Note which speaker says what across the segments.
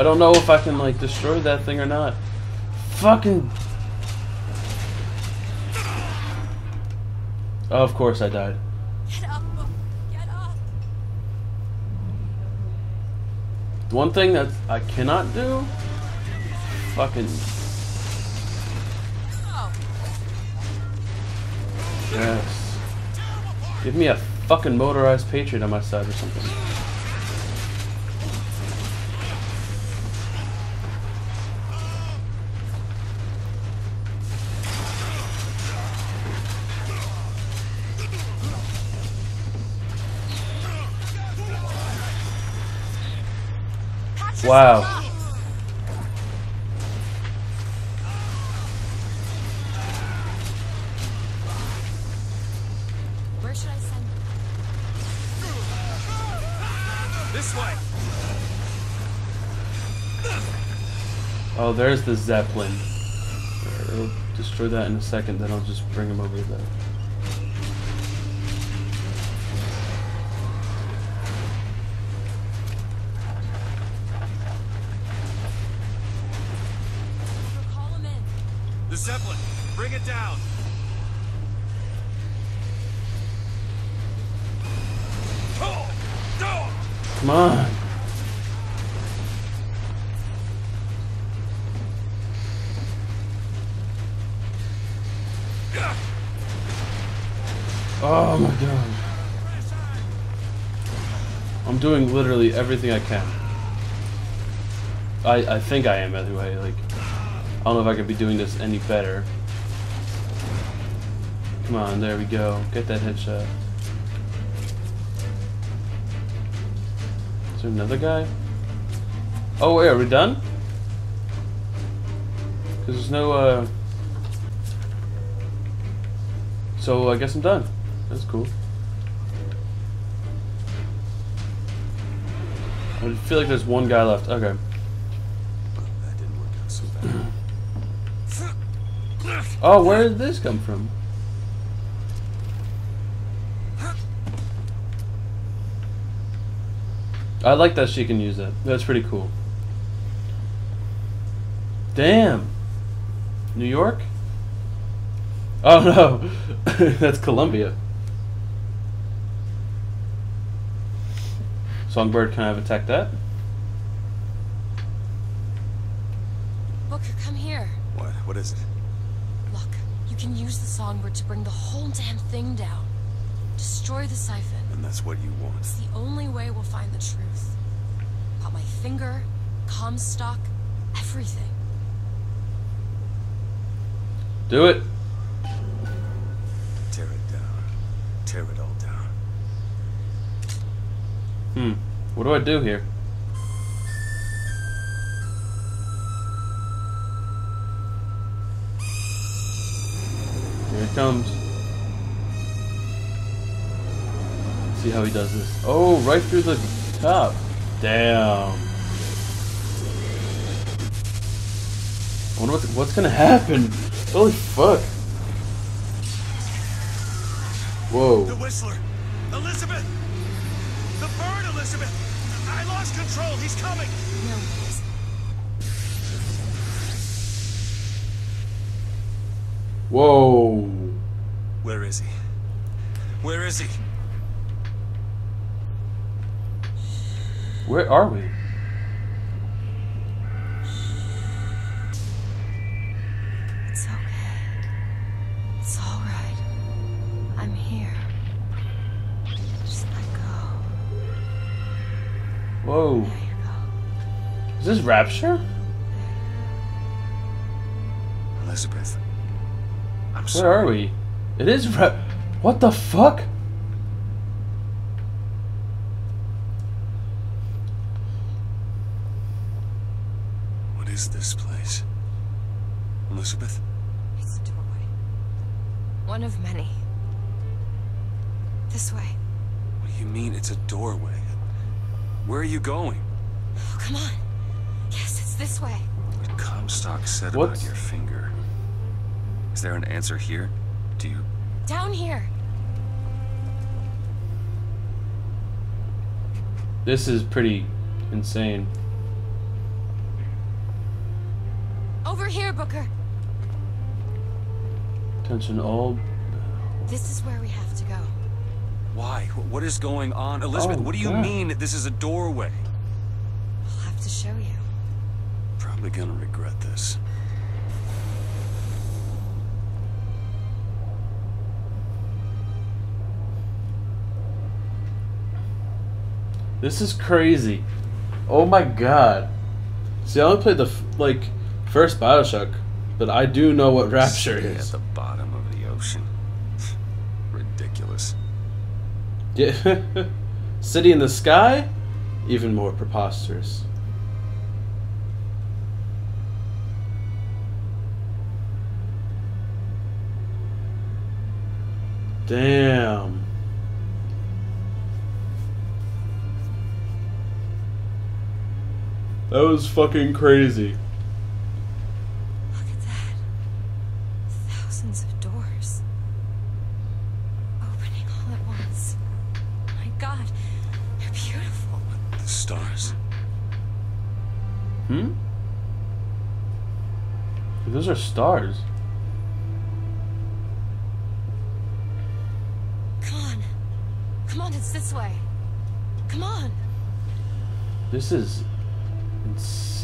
Speaker 1: I don't know if I can like destroy that thing or not. Fucking. Oh, of course I died.
Speaker 2: Get up. Get up.
Speaker 1: The one thing that I cannot do. Fucking. Yes. Give me a fucking motorized patriot on my side or something. Wow.
Speaker 2: Where should I send
Speaker 3: This way.
Speaker 1: Oh, there's the Zeppelin. I'll destroy that in a second, then I'll just bring him over there.
Speaker 2: Call him in.
Speaker 3: The Zeppelin. Bring it down.
Speaker 1: Come on. Oh my god. I'm doing literally everything I can. I, I think I am anyway, like I don't know if I could be doing this any better. Come on, there we go. Get that headshot. Is there another guy? Oh wait, are we done? Cause there's no uh So I guess I'm done. That's cool. I feel like there's one guy left. Okay.
Speaker 3: That didn't work out so bad.
Speaker 1: Oh, where did this come from? I like that she can use that. That's pretty cool. Damn. New York? Oh no. That's Columbia. Songbird, can I have attack that?
Speaker 2: Booker, come here.
Speaker 3: What? What is it?
Speaker 2: Look, you can use the songbird to bring the whole damn thing down. Destroy the siphon.
Speaker 3: And that's what you want.
Speaker 2: It's the only way we'll find the truth. About my finger, Comstock, everything.
Speaker 1: Do it.
Speaker 3: Tear it down. Tear it all down.
Speaker 1: Hmm. What do I do here? It comes. See how he does this. Oh, right through the top. Damn. I wonder what's, what's gonna happen. Holy fuck. Whoa.
Speaker 3: The Whistler! Elizabeth! The bird, Elizabeth! I lost control! He's coming!
Speaker 2: No.
Speaker 1: Whoa.
Speaker 3: Where is he? Where is he?
Speaker 1: Where are we?
Speaker 2: It's okay. It's all right. I'm here. Just let go.
Speaker 1: Whoa.
Speaker 2: Go.
Speaker 1: Is this Rapture?
Speaker 3: Elizabeth. I'm
Speaker 1: Where
Speaker 3: sorry.
Speaker 1: are we? It is Rap. What the fuck?
Speaker 3: What is this place? Elizabeth?
Speaker 2: It's a doorway. One of many. This way.
Speaker 3: What do you mean it's a doorway? Where are you going?
Speaker 2: Oh, come on. Yes, it's this way.
Speaker 3: What Comstock said
Speaker 1: What's-
Speaker 3: about your finger. Is there an answer here? Do you...
Speaker 2: Down here.
Speaker 1: This is pretty insane.
Speaker 2: Over here, Booker.
Speaker 1: Attention all.
Speaker 2: This is where we have to go.
Speaker 3: Why? What is going on? Elizabeth,
Speaker 1: Oh,
Speaker 3: what do you
Speaker 1: God.
Speaker 3: mean this is a doorway?
Speaker 2: I'll have to show you.
Speaker 3: Probably gonna regret this.
Speaker 1: This is crazy. Oh my god. See, I only played the like first Bioshock, but I do know what Rapture
Speaker 3: City
Speaker 1: is.
Speaker 3: At the bottom of the ocean. Ridiculous.
Speaker 1: Yeah. City in the sky, even more preposterous. Damn. That was fucking crazy.
Speaker 2: Look at that. Thousands of doors. Opening all at once. My god, they're beautiful.
Speaker 3: The stars.
Speaker 1: Hmm? Those are stars.
Speaker 2: Come on. Come on, it's this way. Come on.
Speaker 1: This is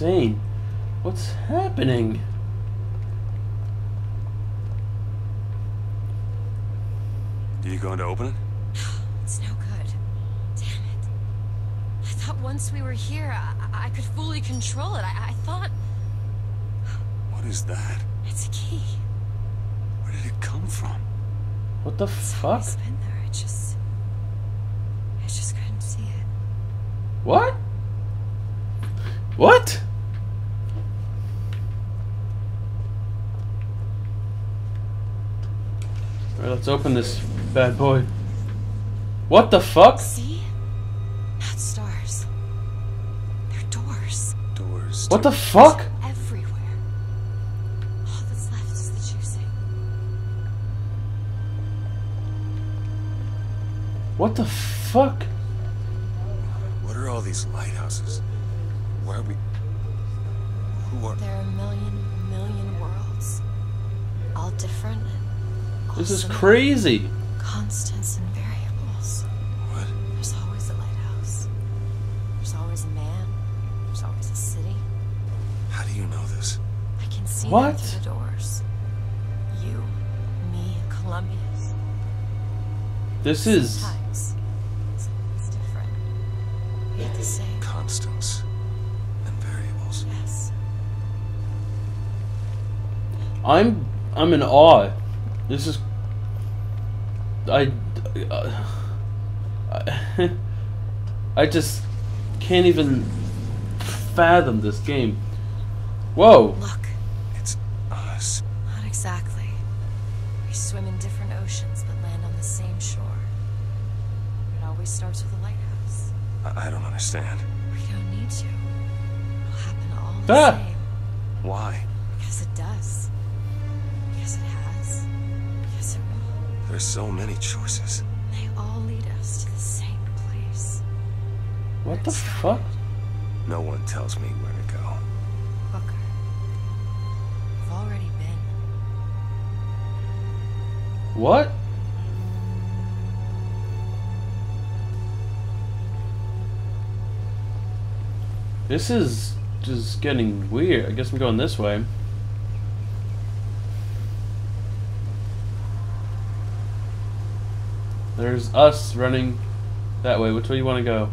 Speaker 1: insane. What's happening?
Speaker 3: Are you going to open it?
Speaker 2: It's no good. Damn it. I thought once we were here, I, I could fully control it. I, I thought
Speaker 3: What is that?
Speaker 2: it's a key.
Speaker 3: Where did it come from?
Speaker 1: What the
Speaker 2: It's
Speaker 1: fuck?
Speaker 2: always been there. I just. I just couldn't see it.
Speaker 1: What? What? Alright, let's open this bad boy. What the fuck?
Speaker 2: See? Not stars. They're doors.
Speaker 3: Doors.
Speaker 1: What the fuck?
Speaker 2: Everywhere. All that's left is the juicing.
Speaker 1: What the fuck?
Speaker 3: What are all these lighthouses? Why are we... Who are...
Speaker 2: There are a million, million worlds. All different. And all
Speaker 1: This is crazy.
Speaker 2: Constants and variables.
Speaker 3: What?
Speaker 2: There's always a lighthouse. There's always a man. There's always a city.
Speaker 3: How do you know this?
Speaker 2: I can see
Speaker 1: What?
Speaker 2: through the doors. You, me, Columbia.
Speaker 1: This is.
Speaker 2: Sometimes it's, it's different. Yet the same.
Speaker 3: Constants. And variables.
Speaker 2: Yes.
Speaker 1: I'm. I'm in awe. This is. I. Uh, I, I just can't even fathom this game. Whoa.
Speaker 2: Look,
Speaker 3: It's us.
Speaker 2: not exactly. We swim in different oceans but land on the same shore. It always starts with a lighthouse.
Speaker 3: I, I don't understand.
Speaker 2: We don't need to. It'll happen all the
Speaker 1: Ah.
Speaker 2: same.
Speaker 3: Why? There's so many choices.
Speaker 2: They all lead us to the same place.
Speaker 1: What the fuck?
Speaker 3: No one tells me where to go.
Speaker 2: Booker. I've already been.
Speaker 1: What? This is just getting weird. I guess I'm going this way. There's us running that way. Which way you want to go?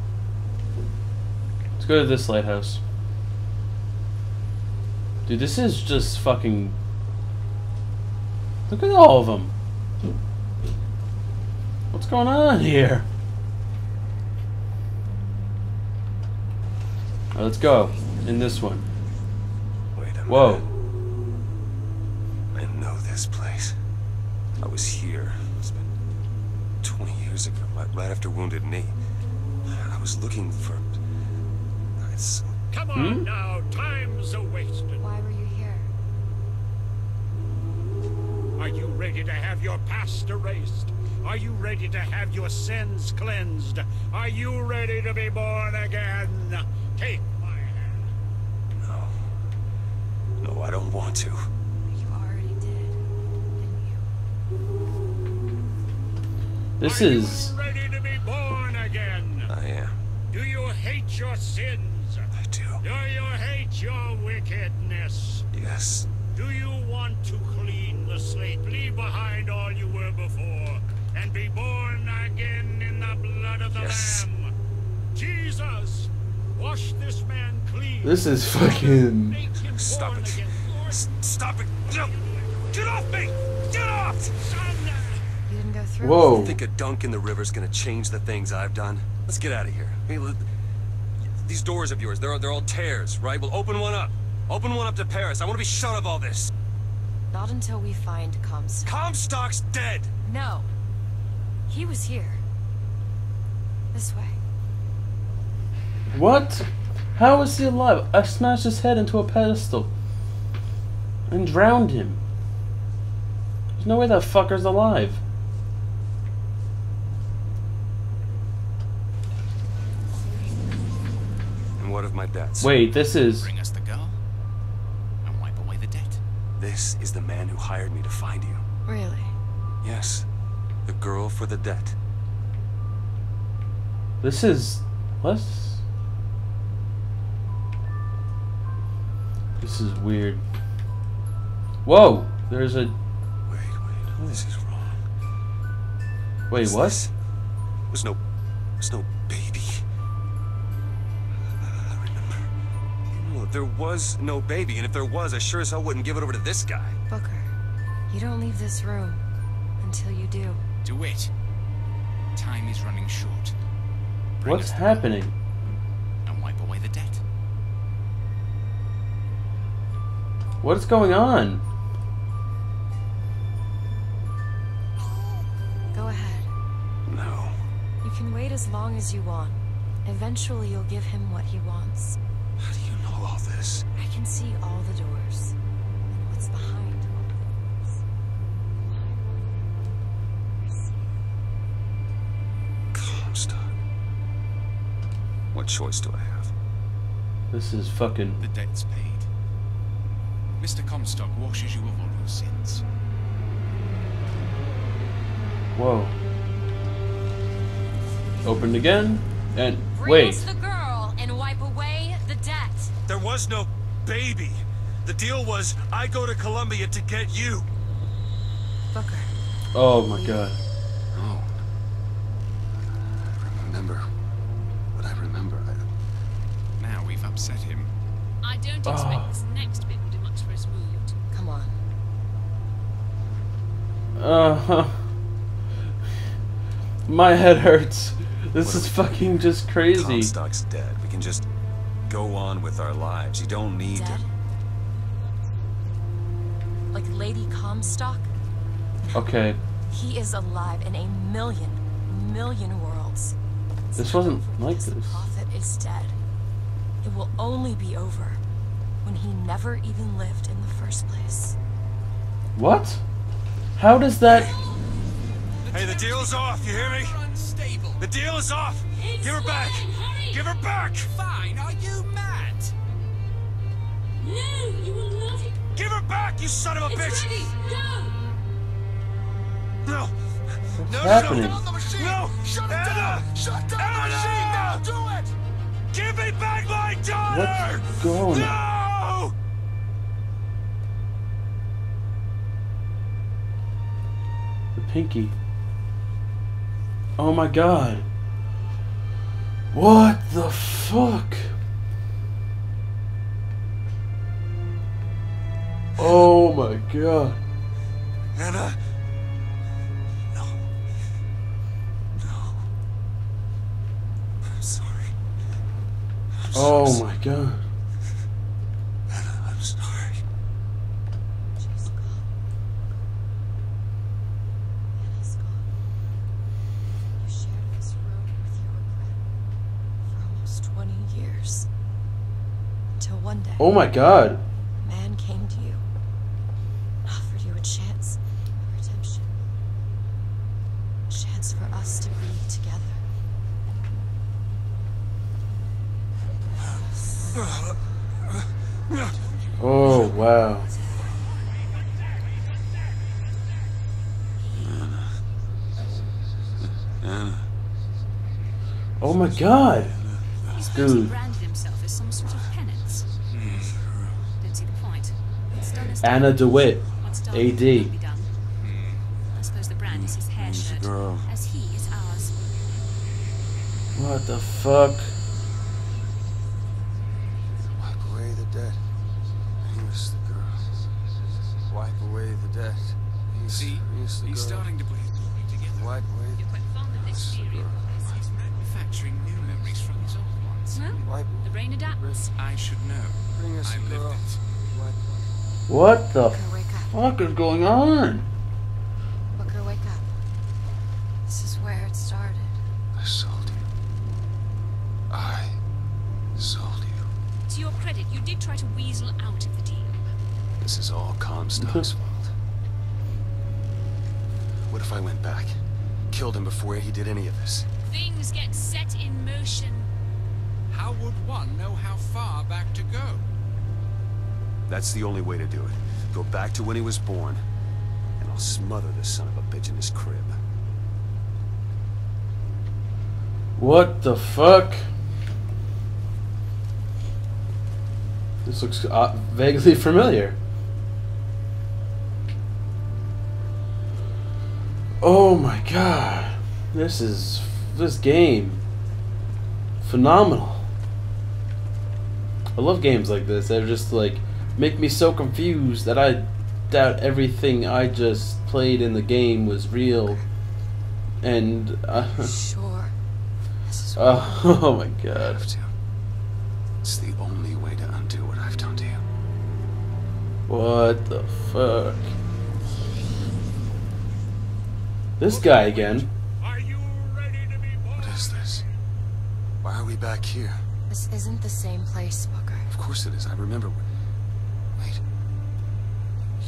Speaker 1: Let's go to this lighthouse. Dude, this is just fucking. Look at all of them. What's going on here? Alright, let's go. In this one.
Speaker 3: Wait a minute.
Speaker 1: Whoa.
Speaker 3: I know this place. I was here. It's been 20 years ago, right, right after Wounded Knee. I was looking for. It's.
Speaker 4: Come on hmm? now, time's a wasted.
Speaker 2: Why were you here?
Speaker 4: Are you ready to have your past erased? Are you ready to have your sins cleansed? Are you ready to be born again? Take my hand.
Speaker 3: No. No, I don't want want to.
Speaker 2: You already did, didn't you?
Speaker 1: This
Speaker 4: Are
Speaker 1: is.
Speaker 4: you ready to be born again?
Speaker 3: I am.
Speaker 4: Do you hate your sins?
Speaker 3: I do.
Speaker 4: Do you hate your wickedness?
Speaker 3: Yes.
Speaker 4: Do you want to clean the slate, leave behind all you were before, and be born again in the blood of the
Speaker 3: Yes.
Speaker 4: Lamb? Jesus, wash this man clean.
Speaker 1: This is fucking.
Speaker 3: Stop it.
Speaker 4: again. Lord,
Speaker 3: S- Stop it. No. Get off me! Get off!
Speaker 4: Son,
Speaker 2: You didn't go through
Speaker 1: Whoa.
Speaker 2: with
Speaker 3: You think a dunk in the river's gonna change the things I've done? Let's get out of here. Hey, let- these doors of yours, they're, they're all tears, right? Well, open one up. Open one up to Paris. I want to be shut of all this.
Speaker 2: Not until we find Comstock.
Speaker 3: Comstock's dead.
Speaker 2: No. He was here. This way.
Speaker 1: What? How is he alive? I smashed his head into a pedestal. And drowned him. There's no way that fucker's alive.
Speaker 3: And what of my debts?
Speaker 1: Wait, this is.
Speaker 5: Bring us the girl and wipe away the debt.
Speaker 3: This is the man who hired me to find you.
Speaker 2: Really?
Speaker 3: Yes. The girl for the debt.
Speaker 1: This is. Let's. This is weird. Whoa! There's a.
Speaker 3: Wait, wait. This is wrong.
Speaker 1: Wait,
Speaker 3: What's
Speaker 1: what?
Speaker 3: this? There's no. There's no baby. There was no baby, and if there was, I sure as hell wouldn't give it over to this guy.
Speaker 2: Booker, you don't leave this room until you do.
Speaker 5: Do it. Time is running short. Bring
Speaker 1: What's
Speaker 5: us the girl
Speaker 1: happening?
Speaker 5: And wipe away the debt.
Speaker 1: What's going on?
Speaker 2: Go ahead.
Speaker 3: No.
Speaker 2: You can wait as long as you want. Eventually, you'll give him what he wants.
Speaker 3: How do you know all this?
Speaker 2: I can see all the doors. And what's behind all the doors. Behind I see
Speaker 3: Comstock. What choice do I have?
Speaker 1: This is fucking.
Speaker 5: The debt's paid. Mr. Comstock washes you of all your sins.
Speaker 1: Whoa. Opened again. And.
Speaker 2: Bring
Speaker 1: Wait.
Speaker 2: us the girl and wipe away the debt.
Speaker 3: There was no baby. The deal was I go to Columbia to get you.
Speaker 2: Booker,
Speaker 1: Oh my god.
Speaker 3: No. I remember what I remember. I,
Speaker 5: Now we've upset him.
Speaker 6: I don't expect
Speaker 1: Oh.
Speaker 6: this next bit will do much for his mood.
Speaker 2: come on.
Speaker 1: Uh huh. My head hurts. This is fucking just crazy.
Speaker 3: Comstock's dead. We can just go on with our lives. You don't need
Speaker 2: Dead?
Speaker 3: to.
Speaker 2: Like Lady Comstock?
Speaker 1: Okay.
Speaker 2: He is alive in a million, million worlds.
Speaker 1: This wasn't like
Speaker 2: This
Speaker 1: this.
Speaker 2: prophet is dead. It will only be over when he never even lived in the first place.
Speaker 1: What? How does that.
Speaker 3: Hey, the deal's off. You hear me?
Speaker 5: Unstable.
Speaker 3: The deal is off. Give her back. Give her back.
Speaker 5: Fine, are you mad?
Speaker 6: No, you will not.
Speaker 3: Give her back, you son of a bitch.
Speaker 6: No!
Speaker 3: No. No,
Speaker 1: happening?
Speaker 3: no, no. No. Shut it down. Shut down the machine now. Do it. Give me back my daughter.
Speaker 1: What's going on?
Speaker 3: No.
Speaker 1: The pinky. Oh my god. What the fuck? Oh my god.
Speaker 3: Anna. No. No. I'm sorry. I'm so
Speaker 1: Oh
Speaker 3: sorry.
Speaker 1: my god.
Speaker 2: until one day.
Speaker 1: Oh my god.
Speaker 2: Man came to you, offered you a chance of redemption, a chance for us to be together.
Speaker 1: Oh, wow. Oh my god. Dude. Anna. DeWitt, AD.
Speaker 6: can't be done. Hmm. I suppose the brand is his hair
Speaker 3: Who's
Speaker 6: shirt,
Speaker 3: girl?
Speaker 6: as he is ours.
Speaker 1: What the fuck?
Speaker 3: Wipe away the debt. Here's the girl. Wipe away the debt. Here's,
Speaker 5: See,
Speaker 3: here's the
Speaker 5: he's
Speaker 3: girl.
Speaker 5: starting to put his story together.
Speaker 3: Wipe away
Speaker 6: You're quite fond of this theory.
Speaker 3: girl.
Speaker 5: He's manufacturing new memories from his old ones.
Speaker 6: Well,
Speaker 3: Wipe.
Speaker 6: the brain adapts.
Speaker 5: I should know.
Speaker 3: Bring us
Speaker 5: I
Speaker 3: a
Speaker 5: lived
Speaker 3: girl.
Speaker 5: it.
Speaker 3: Wipe.
Speaker 1: What the
Speaker 2: Booker, wake up.
Speaker 1: fuck is going on?
Speaker 2: Booker, wake up. This is where it started.
Speaker 3: I sold you. I sold you.
Speaker 6: To your credit, you did try to weasel out of the deal.
Speaker 3: This is all Comstock's fault. What if I went back? Killed him before he did any of this?
Speaker 6: Things get set in motion.
Speaker 5: How would one know how far back to go?
Speaker 3: That's the only way to do it. Go back to when he was born, and I'll smother this son of a bitch in his crib.
Speaker 1: What the fuck? This looks uh, vaguely familiar. Oh my god. This is this game. Phenomenal. I love games like this. They're just like make me so confused that I doubt everything I just played in the game was real. And uh,
Speaker 2: Sure. This is
Speaker 1: Oh, oh my
Speaker 3: I
Speaker 1: god.
Speaker 3: have to. It's the only way to undo what I've done to you.
Speaker 1: What the fuck? This guy again.
Speaker 4: Are you ready to be born?
Speaker 3: What is this? Why are we back here?
Speaker 2: This isn't the same place, Booker.
Speaker 3: Of course it is. I remember. Wait.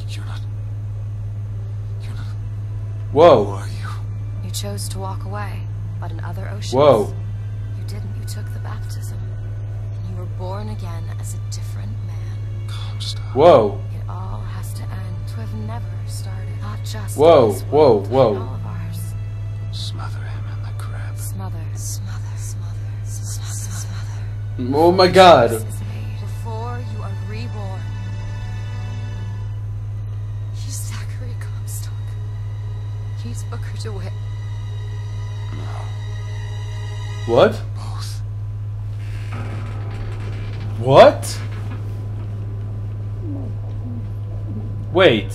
Speaker 3: You're not. You're not. Who
Speaker 1: Whoa.
Speaker 3: are you?
Speaker 2: You chose to walk away, but in other oceans.
Speaker 1: Whoa.
Speaker 2: You didn't. You took the baptism. And you were born again as a different man.
Speaker 3: Comstock.
Speaker 1: Whoa.
Speaker 2: It all has to end. To have never started. Not just
Speaker 1: Whoa,
Speaker 2: this
Speaker 1: whoa,
Speaker 2: world, but
Speaker 1: whoa.
Speaker 2: in all of ours.
Speaker 3: Smother him in the crib.
Speaker 2: Smother, smother, smother, smother, smother.
Speaker 1: Oh my god.
Speaker 2: He's Booker DeWitt.
Speaker 1: What?
Speaker 3: Both.
Speaker 1: What? Wait.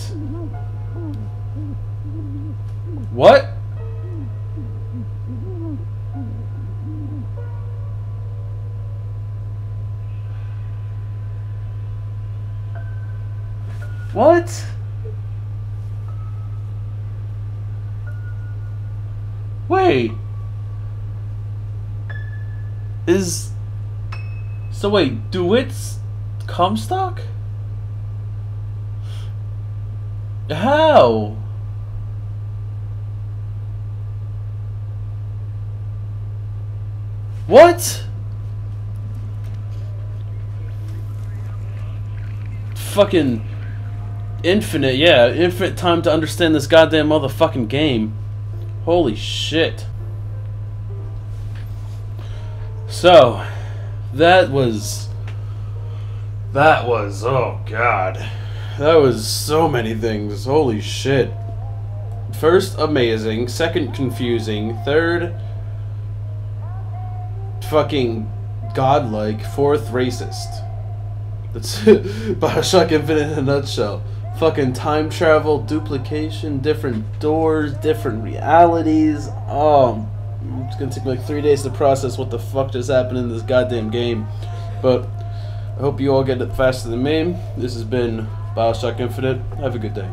Speaker 1: What? Wait. Is so wait, DeWitt's Comstock? How? What? Fucking infinite, yeah, infinite time to understand this goddamn motherfucking game. Holy shit. So, that was. That was. Oh, God. That was so many things. Holy shit. First, amazing. Second, confusing. Third, fucking godlike. Fourth, racist. That's Bioshock Infinite in a nutshell. Fucking time travel, duplication, different doors, different realities. Oh, it's gonna take me like three days to process what the fuck just happened in this goddamn game. But I hope you all get it faster than me. This has been Bioshock Infinite. Have a good day.